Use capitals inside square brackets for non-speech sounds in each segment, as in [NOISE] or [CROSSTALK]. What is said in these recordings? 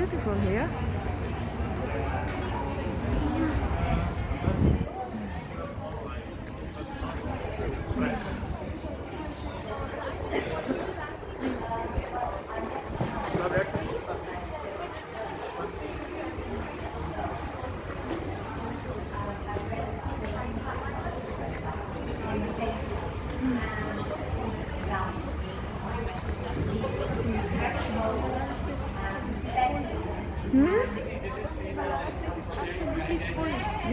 beautiful here. Hmm?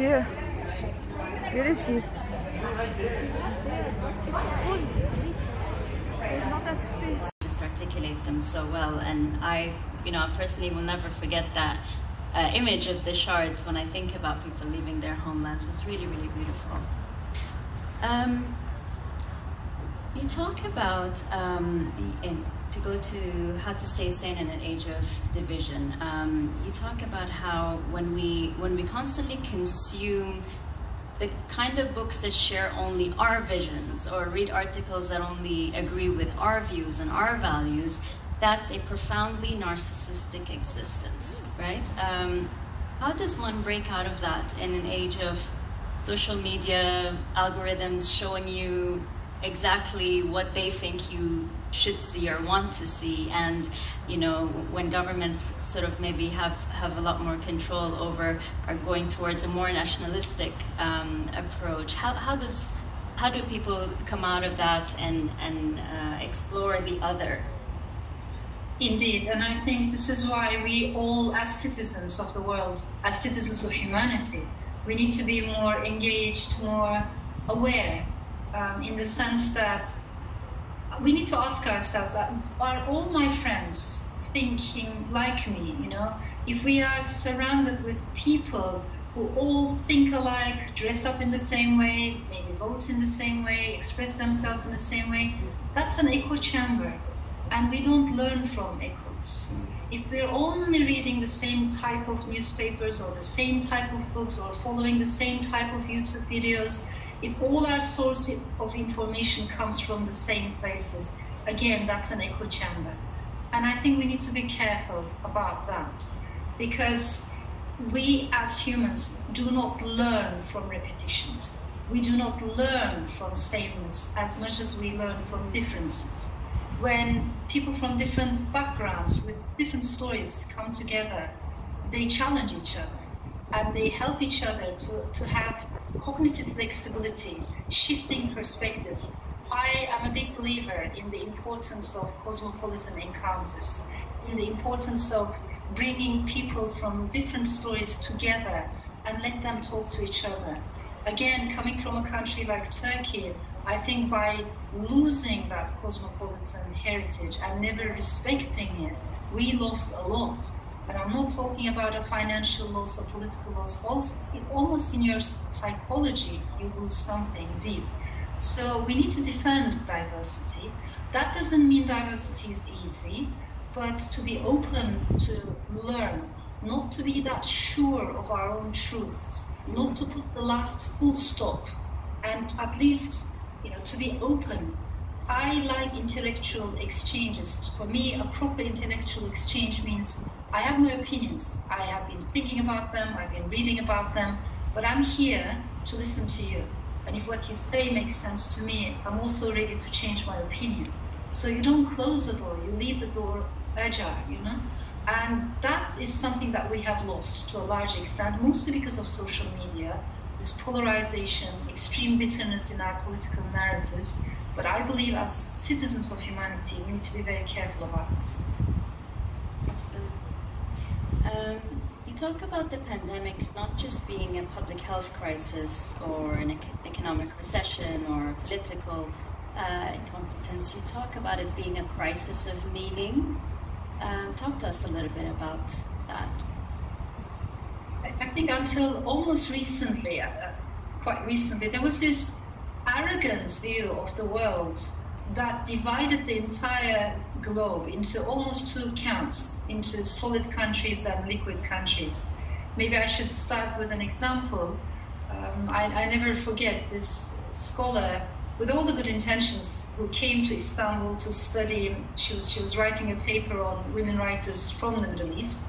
Yeah. Where is she? just articulate them so well. And I, you know, I personally will never forget that uh, image of the shards when I think about people leaving their homelands. It's really, really beautiful. Um, you talk about um, in, to go to how to stay sane in an age of division. Um, you talk about how when we when we constantly consume the kind of books that share only our visions or read articles that only agree with our views and our values, that's a profoundly narcissistic existence, right? Um, how does one break out of that in an age of social media algorithms showing you exactly what they think you should see or want to see and you know when governments sort of maybe have have a lot more control over are going towards a more nationalistic um, approach how, how does how do people come out of that and and uh, explore the other Indeed, and I think this is why we all, as citizens of the world, as citizens of humanity, we need to be more engaged, more aware, um, in the sense that we need to ask ourselves: Are all my friends thinking like me? You know, if we are surrounded with people who all think alike, dress up in the same way, maybe vote in the same way, express themselves in the same way, that's an echo chamber and we don't learn from echoes. Mm. If we're only reading the same type of newspapers or the same type of books or following the same type of YouTube videos, if all our source of information comes from the same places, again, that's an echo chamber. And I think we need to be careful about that because we as humans do not learn from repetitions. We do not learn from sameness as much as we learn from differences when people from different backgrounds with different stories come together, they challenge each other and they help each other to, to have cognitive flexibility, shifting perspectives. I am a big believer in the importance of cosmopolitan encounters, in the importance of bringing people from different stories together and let them talk to each other. Again, coming from a country like Turkey, I think by losing that cosmopolitan heritage and never respecting it, we lost a lot. And I'm not talking about a financial loss, a political loss. Also, almost in your psychology, you lose something deep. So we need to defend diversity. That doesn't mean diversity is easy, but to be open to learn, not to be that sure of our own truths, not to put the last full stop, and at least you know, to be open. I like intellectual exchanges. For me, a proper intellectual exchange means I have my opinions. I have been thinking about them, I've been reading about them, but I'm here to listen to you. And if what you say makes sense to me, I'm also ready to change my opinion. So you don't close the door, you leave the door agile, you know? And that is something that we have lost to a large extent, mostly because of social media this polarization, extreme bitterness in our political narratives. But I believe as citizens of humanity, we need to be very careful about this. Um, you talk about the pandemic not just being a public health crisis or an ec- economic recession or political uh, incompetence. You talk about it being a crisis of meaning. Uh, talk to us a little bit about that. Think until almost recently, uh, quite recently, there was this arrogant view of the world that divided the entire globe into almost two camps, into solid countries and liquid countries. Maybe I should start with an example. Um, I, I never forget this scholar with all the good intentions who came to Istanbul to study. She was, she was writing a paper on women writers from the Middle East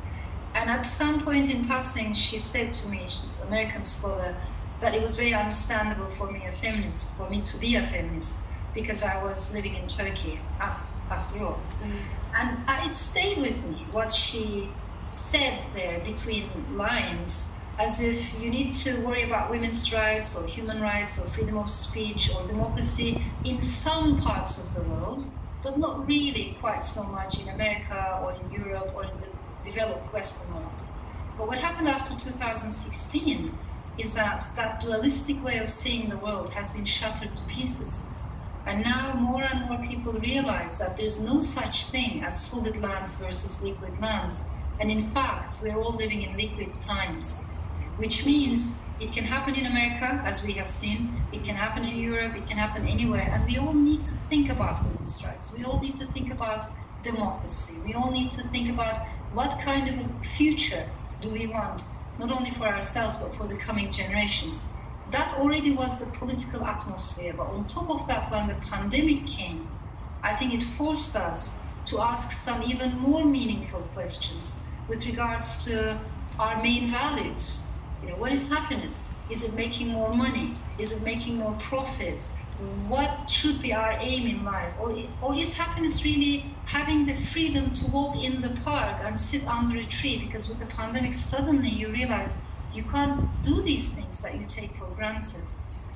And at some point in passing, she said to me, she's an American scholar, that it was very understandable for me, a feminist, for me to be a feminist, because I was living in Turkey after, after all. Mm. And it stayed with me what she said there between lines, as if you need to worry about women's rights or human rights or freedom of speech or democracy in some parts of the world, but not really quite so much in America or in Europe or in the developed Western world. But what happened after 2016 is that that dualistic way of seeing the world has been shattered to pieces. And now more and more people realize that there's no such thing as solid lands versus liquid lands. And in fact, we're all living in liquid times, which means it can happen in America, as we have seen, it can happen in Europe, it can happen anywhere. And we all need to think about women's rights. We all need to think about democracy. We all need to think about what kind of a future do we want not only for ourselves but for the coming generations. That already was the political atmosphere, but on top of that, when the pandemic came, I think it forced us to ask some even more meaningful questions with regards to our main values. You know, what is happiness? Is it making more money? Is it making more profit? what should be our aim in life? Or, or is happiness really having the freedom to walk in the park and sit under a tree? Because with the pandemic, suddenly you realize you can't do these things that you take for granted.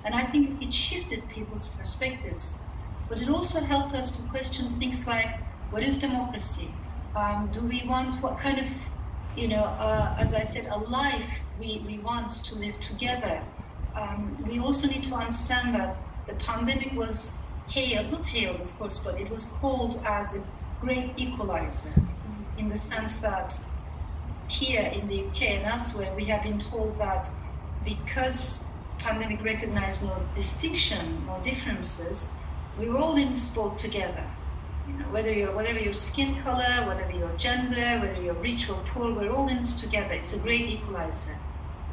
And I think it shifted people's perspectives. But it also helped us to question things like what is democracy? Um, do we want what kind of, you know, uh, as I said, a life we, we want to live together? Um, we also need to understand that the pandemic was hailed, not hailed of course, but it was called as a great equalizer in the sense that here in the UK and elsewhere we have been told that because pandemic recognized no distinction, no differences, we were all in this boat together. You know, whether you're whatever your skin color, whatever your gender, whether you're rich or poor, we're all in this together. It's a great equalizer.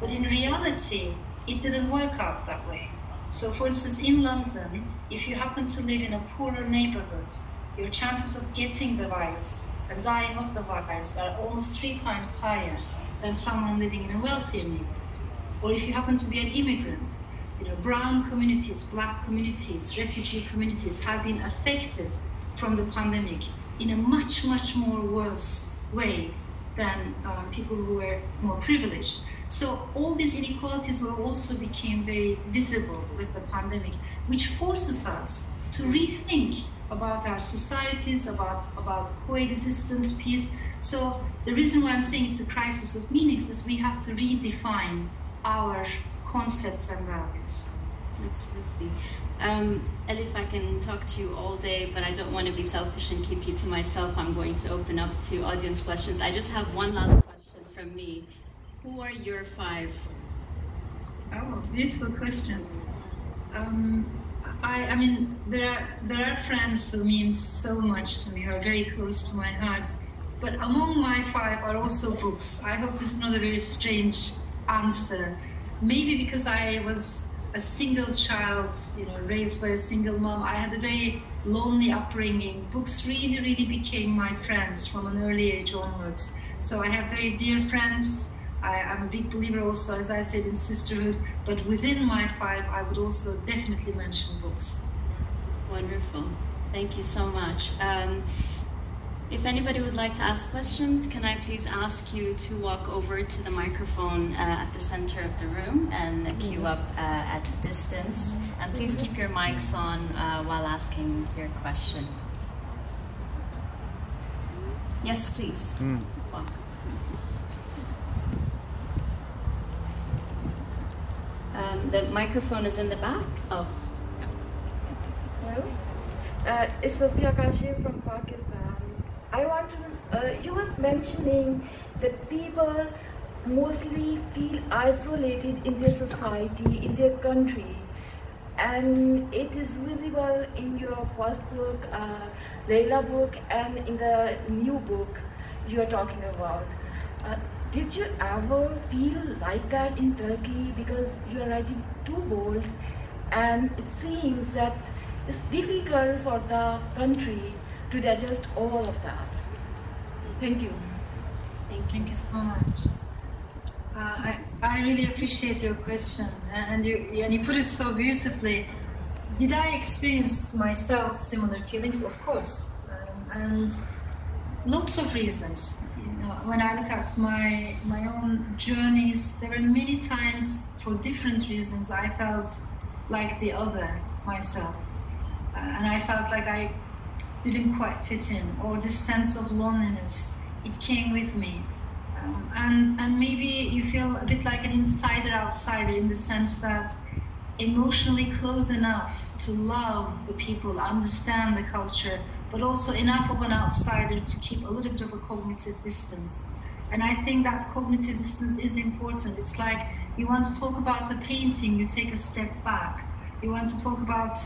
But in reality, it didn't work out that way. So, for instance, in London, if you happen to live in a poorer neighborhood, your chances of getting the virus and dying of the virus are almost three times higher than someone living in a wealthier neighborhood. Or if you happen to be an immigrant, you know, brown communities, black communities, refugee communities have been affected from the pandemic in a much, much more worse way than uh, people who were more privileged. So all these inequalities will also became very visible with the pandemic, which forces us to rethink about our societies, about, about coexistence, peace. So the reason why I'm saying it's a crisis of meanings is we have to redefine our concepts and values. Absolutely. Um, Elif, I can talk to you all day, but I don't want to be selfish and keep you to myself. I'm going to open up to audience questions. I just have one last question from me. Who are your five? Oh, beautiful question. Um, I, I mean, there are there are friends who mean so much to me, who are very close to my heart. But among my five are also books. I hope this is not a very strange answer. Maybe because I was a single child, you know, raised by a single mom. I had a very lonely upbringing. Books really, really became my friends from an early age onwards. So I have very dear friends I, am a big believer also, as I said, in sisterhood, but within my five, I would also definitely mention books. Wonderful. Thank you so much. Um, if anybody would like to ask questions, can I please ask you to walk over to the microphone uh, at the center of the room and queue up uh, at a distance? And please keep your mics on uh, while asking your question. Yes, please. Mm. Um, the microphone is in the back. Oh. Hello. Uh, it's Sophia Kashif from Pakistan. I want to. Uh, you was mentioning that people mostly feel isolated in their society, in their country, and it is visible in your first book, uh, Leila book, and in the new book you are talking about. Uh, did you ever feel like that in Turkey because you are writing too bold and it seems that it's difficult for the country to digest all of that? Thank you. Thank you. Thank you so much. Uh, I, I really appreciate your question, and you and you put it so beautifully. Did I experience myself similar feelings? Of course, um, and lots of reasons. When I look at my my own journeys, there were many times for different reasons I felt like the other myself, uh, and I felt like I didn't quite fit in, or this sense of loneliness. It came with me. Um, and, and maybe you feel a bit like an insider outsider in the sense that emotionally close enough to love the people, understand the culture, but also enough of an outsider to keep a little bit of a cognitive distance. And I think that cognitive distance is important. It's like you want to talk about a painting, you take a step back. You want to talk about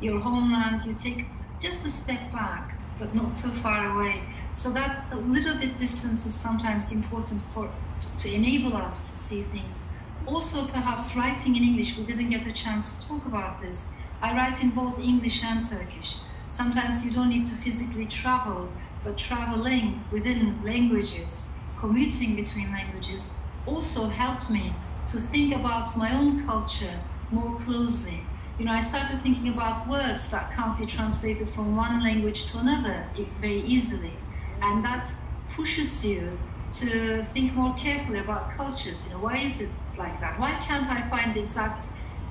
your homeland, you take just a step back, but not too far away. So that a little bit distance is sometimes important for to, to enable us to see things. Also, perhaps writing in English, we didn't get a chance to talk about this. I write in both English and Turkish. Sometimes you don't need to physically travel, but traveling within languages, commuting between languages, also helped me to think about my own culture more closely you know, I started thinking about words that can't be translated from one language to another very easily. And that pushes you to think more carefully about cultures. You know, why is it like that? Why can't I find the exact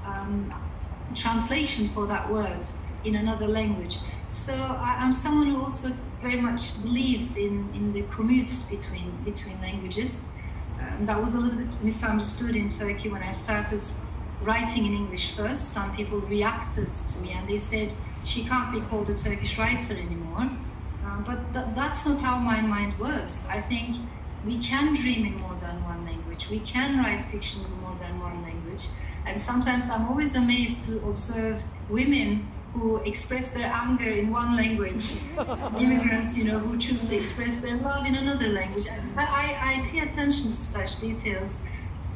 um, translation for that word in another language? So I, am someone who also very much believes in, in the commutes between, between languages. Um, that was a little bit misunderstood in Turkey when I started writing in English first. Some people reacted to me and they said, she can't be called a Turkish writer anymore. Uh, but th- that's not how my mind works. I think we can dream in more than one language. We can write fiction in more than one language. And sometimes I'm always amazed to observe women who express their anger in one language, [LAUGHS] immigrants, you know, who choose to express their love in another language. I, I, I pay attention to such details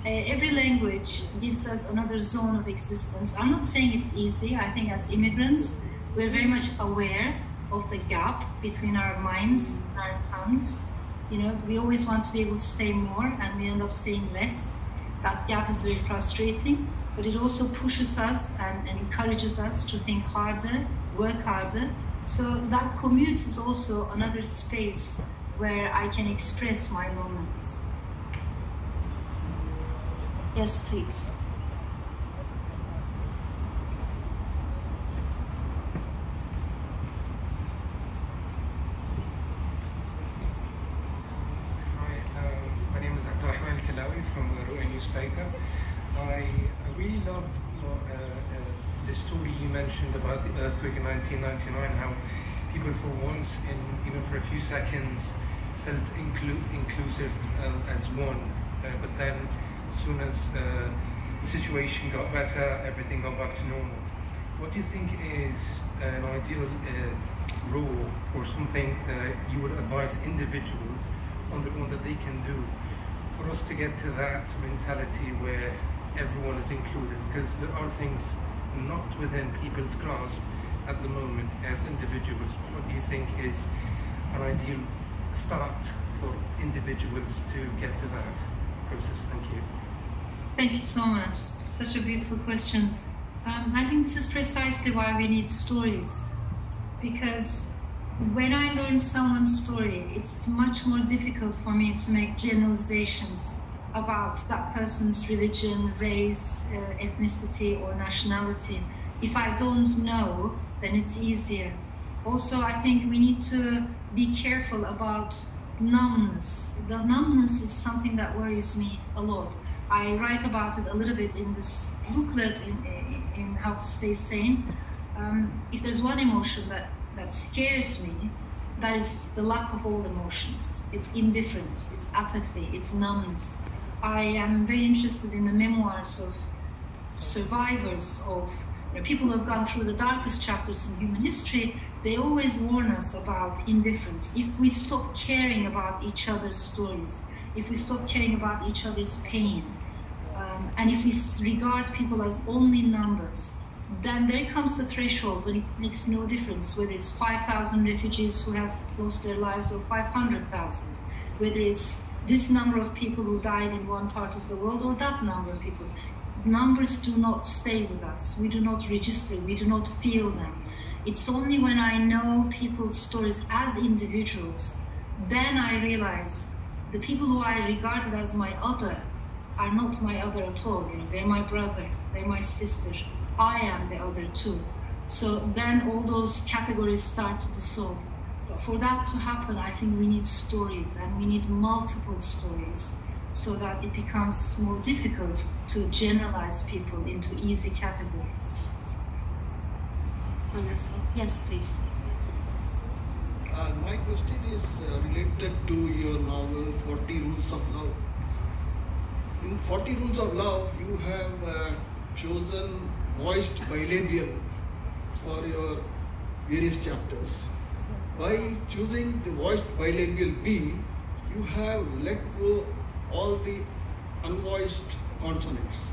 uh, every language gives us another zone of existence. I'm not saying it's easy. I think as immigrants, we're very much aware of the gap between our minds and our tongues. You know, we always want to be able to say more and we end up saying less. That gap is very frustrating, but it also pushes us and, encourages us to think harder, work harder. So that commute is also another space where I can express my moments. Yes, please. Hi, um, my name is Abdurrahman Kalawi from the Ru'ya newspaper. I really loved uh, uh, the story you mentioned about the earthquake in 1999, how people for once, in even for a few seconds, felt inclu- inclusive uh, as one. Uh, but then as soon as uh, the situation got better, everything got back to normal. What do you think is an ideal uh, rule or something uh, you would advise individuals on that they can do for us to get to that mentality where everyone is included? Because there are things not within people's grasp at the moment as individuals. What do you think is an ideal start for individuals to get to that process? Thank you. Thank you so much. Such a beautiful question. Um, I think this is precisely why we need stories. Because when I learn someone's story, it's much more difficult for me to make generalizations about that person's religion, race, uh, ethnicity, or nationality. If I don't know, then it's easier. Also, I think we need to be careful about numbness. The numbness is something that worries me a lot. I write about it a little bit in this booklet in, in, How to Stay Sane. Um, if there's one emotion that, that scares me, that is the lack of all emotions. It's indifference, it's apathy, it's numbness. I am very interested in the memoirs of survivors, of you know, people who have gone through the darkest chapters in human history. They always warn us about indifference. If we stop caring about each other's stories, if we stop caring about each other's pain, um, and if we regard people as only numbers, then there comes the threshold when it makes no difference whether it's 5,000 refugees who have lost their lives or 500,000, whether it's this number of people who died in one part of the world or that number of people. Numbers do not stay with us. We do not register, we do not feel them. It's only when I know people's stories as individuals, then I realize the people who I regarded as my other are not my other at all. You know, they're my brother, they're my sister. I am the other too. So then all those categories start to dissolve. But for that to happen, I think we need stories and we need multiple stories so that it becomes more difficult to generalize people into easy categories. Wonderful. Yes, please. Uh, my question is uh, related to your novel 40 Rules of Love. In 40 Rules of Love, you have uh, chosen voiced bilabial for your various chapters. By choosing the voiced bilabial B, you have let go all the unvoiced consonants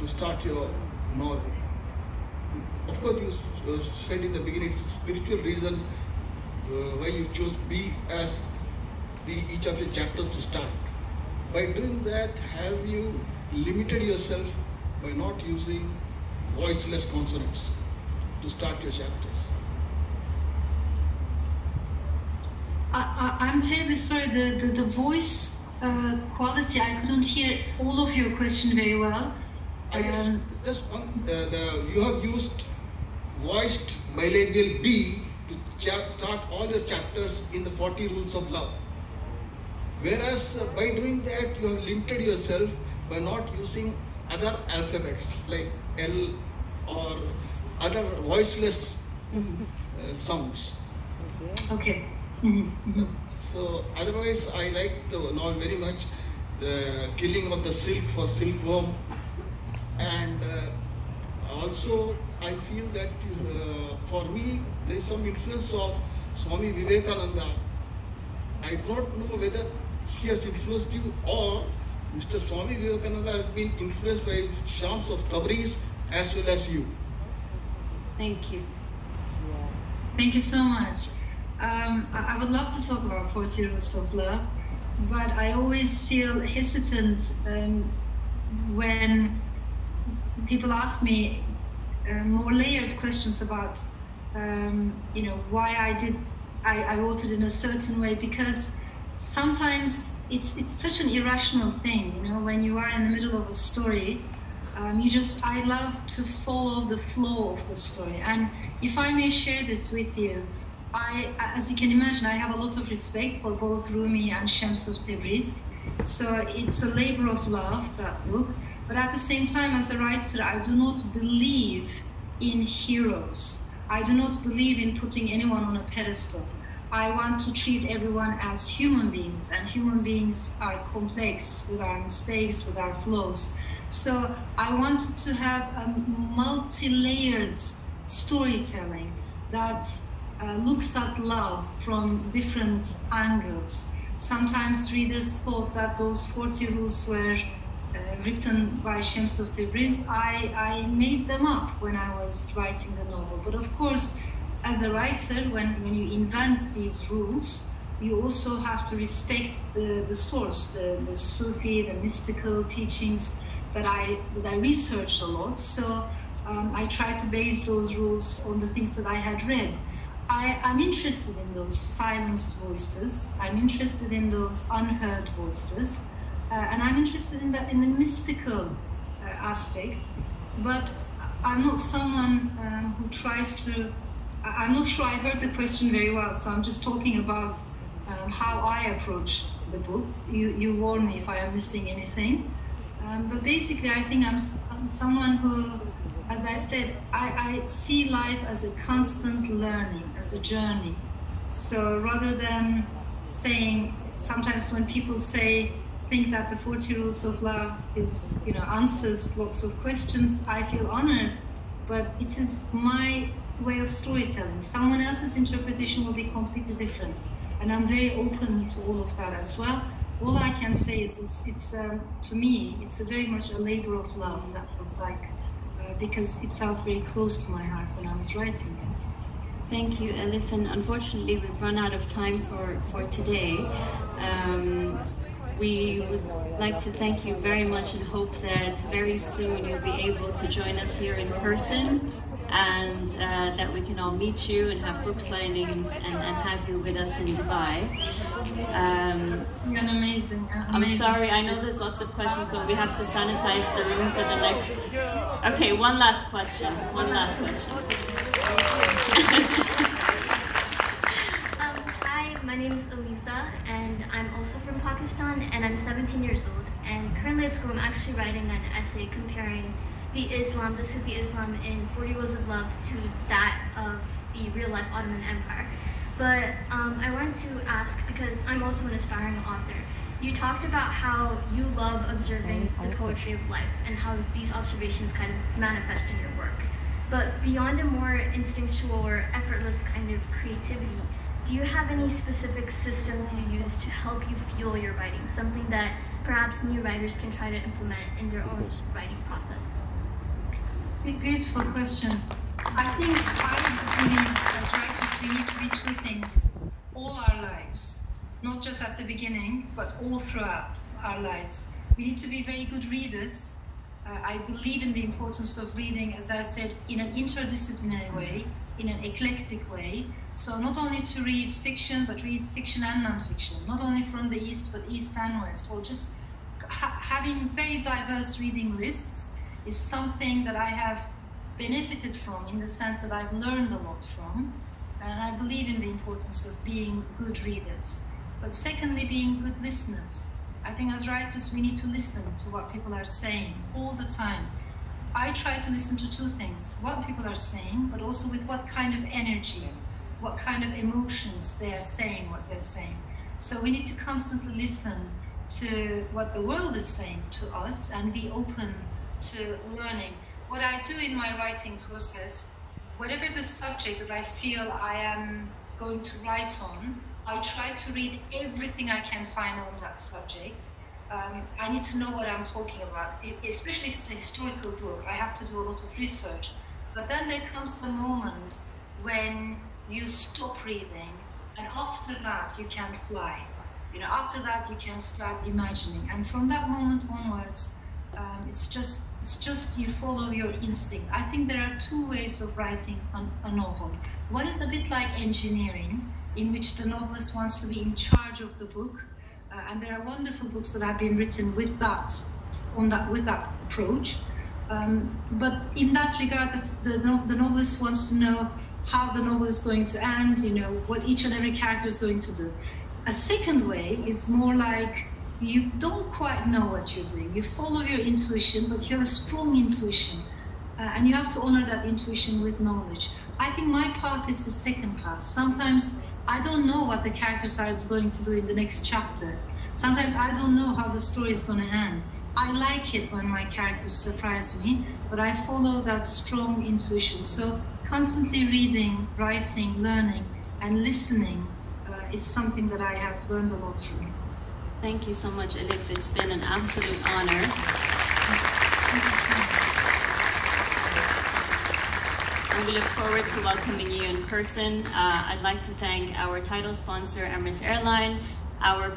to start your novel. Of course, you uh, said in the beginning it's a spiritual reason uh, why you chose B as the each of your chapters to start. By doing that, have you limited yourself by not using voiceless consonants to start your chapters? I, I, am terribly sorry, the, the, the voice uh, quality, I couldn't hear all of your question very well. I just, Um, just one, uh, the, you have used voiced bilabial B to start all your chapters in the 40 rules of love. Whereas uh, by doing that, you have limited yourself by not using other alphabets like L or other voiceless uh, sounds. okay. So otherwise, I like the novel very much. The killing of the silk for silkworm, and uh, also I feel that uh, for me there is some influence of Swami Vivekananda. I don't know whether he has influenced you or Mr. Swami Vivekananda has been influenced by Shams of Tabriz as well as you. Thank you. Thank you so much. Um, I, would love to talk about 40 Rules of Love, but I always feel hesitant um, when people ask me uh, more layered questions about, um, you know, why I did, I, I wrote it in a certain way because sometimes it's it's such an irrational thing, you know, when you are in the middle of a story. Um, you just, I love to follow the flow of the story. And if I may share this with you, I, as you can imagine, I have a lot of respect for both Rumi and Shams of Tabriz. So it's a labor of love, that book. But at the same time, as a writer, I do not believe in heroes. I do not believe in putting anyone on a pedestal. I want to treat everyone as human beings, and human beings are complex with our mistakes, with our flaws. So I wanted to have a multi layered storytelling that uh, looks at love from different angles. Sometimes readers thought that those 40 rules were uh, written by Shams of Tabriz. I, I made them up when I was writing the novel. But of course, as a writer, when, when you invent these rules, you also have to respect the, the source, the, the Sufi, the mystical teachings that I, that I researched a lot. So um, I tried to base those rules on the things that I had read. I, I'm interested in those silenced voices. I'm interested in those unheard voices, uh, and I'm interested in that in the mystical uh, aspect. But I'm not someone um, who tries to. I'm not sure I heard the question very well, so I'm just talking about um, how I approach the book. You, you warn me if I am missing anything. Um, but basically, I think I'm, I'm someone who, as I said, I, I see life as a constant learning, as a journey. So rather than saying, sometimes when people say, think that the 40 rules of love is, you know, answers lots of questions, I feel honored, but it is my way of storytelling. Someone else's interpretation will be completely different. And I'm very open to all of that as well. All I can say is, is it's um, to me, it's a very much a labor of love that like because it felt very close to my heart when I was writing it. Thank you, Elif. And unfortunately, we've run out of time for, for today. Um, we would like to thank you very much and hope that very soon you'll be able to join us here in person and uh, that we can all meet you and have book signings and, and have you with us in Dubai. Um, You're amazing. amazing. I'm sorry, I know there's lots of questions, but we have to sanitize the room for the next. Okay, one last question. One last question. um, hi, my name is Elisa, and I'm also from Pakistan, and I'm 17 years old. And currently at school, I'm actually writing an essay comparing the Islam, the Sufi Islam in 40 Rules of Love to that of the real life Ottoman Empire. But um, I wanted to ask, because I'm also an aspiring author, you talked about how you love observing the poetry of life and how these observations kind of manifest in your work. But beyond a more instinctual or effortless kind of creativity, do you have any specific systems you use to help you fuel your writing? Something that perhaps new writers can try to implement in their own writing process? Beautiful question. I think I believe we need to be two things all our lives, not just at the beginning, but all throughout our lives. We need to be very good readers. Uh, I believe in the importance of reading, as I said, in an interdisciplinary way, in an eclectic way. So not only to read fiction, but read fiction and non-fiction, not only from the East, but East and West, or just ha having very diverse reading lists is something that I have benefited from in the sense that I've learned a lot from. And I believe in the importance of being good readers. But secondly, being good listeners. I think as writers, we need to listen to what people are saying all the time. I try to listen to two things what people are saying, but also with what kind of energy, what kind of emotions they are saying what they're saying. So we need to constantly listen to what the world is saying to us and be open to learning. What I do in my writing process, whatever the subject that I feel I am going to write on, I try to read everything I can find on that subject. Um, I need to know what I'm talking about, it, especially if it's a historical book. I have to do a lot of research. But then there comes the moment when you stop reading, and after that, you can fly. You know, after that, you can start imagining. And from that moment onwards, um, it's just it's just you follow your instinct. I think there are two ways of writing a, a novel. One is a bit like engineering, in which the novelist wants to be in charge of the book, uh, and there are wonderful books that have been written with that on that with that approach. Um, but in that regard, the, the, the novelist wants to know how the novel is going to end, you know, what each and every character is going to do. A second way is more like you don't quite know what you're doing. You follow your intuition, but you have a strong intuition. Uh, and you have to honor that intuition with knowledge. I think my path is the second path. Sometimes I don't know what the characters are going to do in the next chapter. Sometimes I don't know how the story is going to end. I like it when my characters surprise me, but I follow that strong intuition. So constantly reading, writing, learning, and listening uh, is something that I have learned a lot from. Thank you so much, Elif. It's been an absolute honor. And we look forward to welcoming you in person. Uh, I'd like to thank our title sponsor, Emirates Airline, our